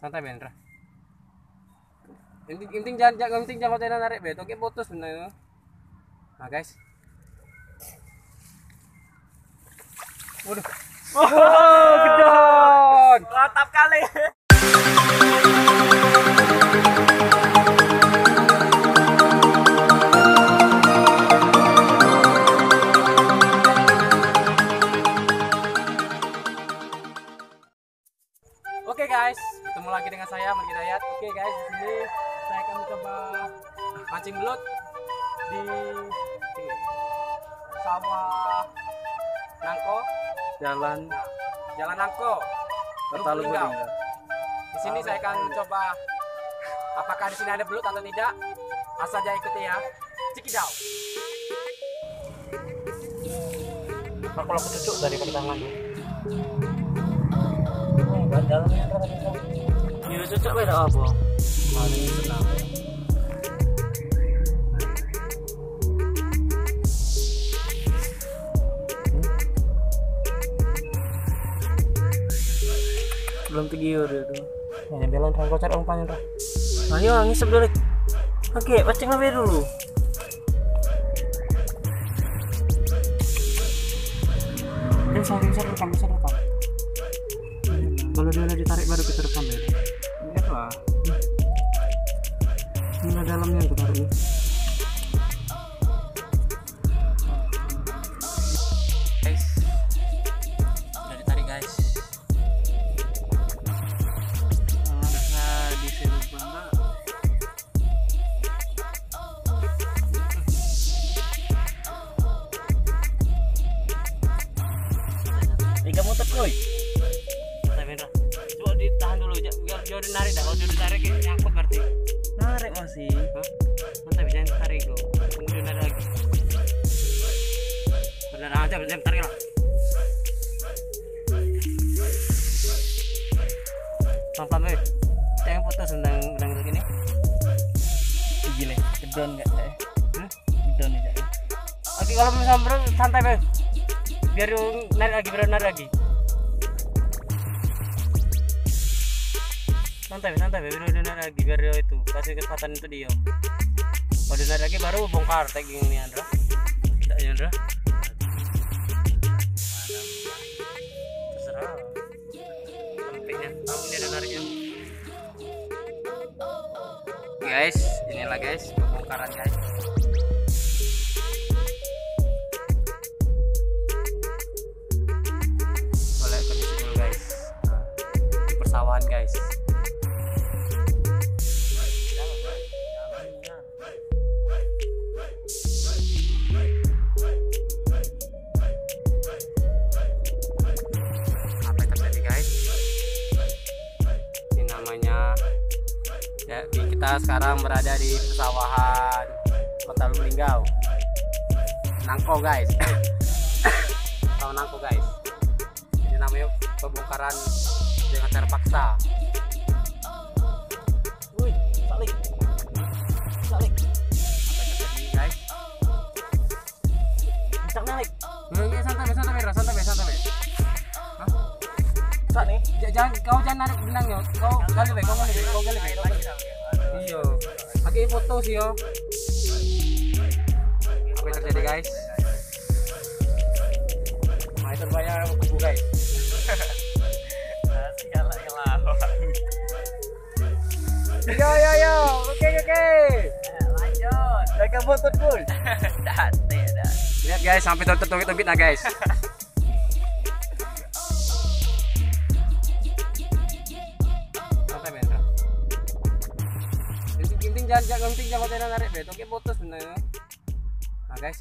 santai Bendra inting inting jangan jangan inting jangan hotel narik be. Toke putus bener nah guys. Waduh. Oh gedon Mantap kali. Dengan saya Margi Dayat. Oke guys, di sini saya akan mencoba mancing belut di sawah Nangko, jalan Jalan Nangko. kota Lubuk Linggau. Di sini saya akan mencoba apakah di sini ada belut atau tidak. Asal saja ikuti ya. Cikidau. Aku laku cucuk dari lu. dalamnya Ya cocok beda apa? Mari senang. belum itu kan kocar umpannya dah. ayo ngisep dulu oke dulu bisa bisa rekam bisa rekam. Kalau dia udah ditarik baru kita rekam ya. Lah Ini dalamnya kita tarik. Biar dinarik dah. Kalau dia ditarik nyangkut berarti. narik masih Hah? Santai bisa ditarik lo. Kemudian ada lagi. Benar aja bisa tarik lah. Pelan-pelan weh. Jangan putus tentang tentang gini. gini gedon nggak ya Hmm? gedon ya Oke kalau sampai santai bang. Biar narik lagi, biar narik lagi. Santai, santai, biar lu narik lagi, biar dia itu kasih kesempatan itu dia. Kalau narik lagi baru bongkar tagging ini Andra. Tidak Andra. Terserah. Sampingnya, tahu ini ada nariknya. Guys, inilah guys pembongkaran guys. Ya kita sekarang berada di persawahan kota Lublinggau Nangko guys. Tahu Nangko guys? Ini namanya pembongkaran dengan terpaksa nih. Jangan kau jangan narik benangnya kau gali be kau kau be kau gali. iya. Pakai foto sih yo. Apa yang terjadi guys? Itu banyak kubu guys. Yo yo yo oke oke Lanjut. jaga butut dah. lihat guys sampai tertutup-tutup nah guys jangan jangan inting jangan hotel narik be toke putus bener. Nah guys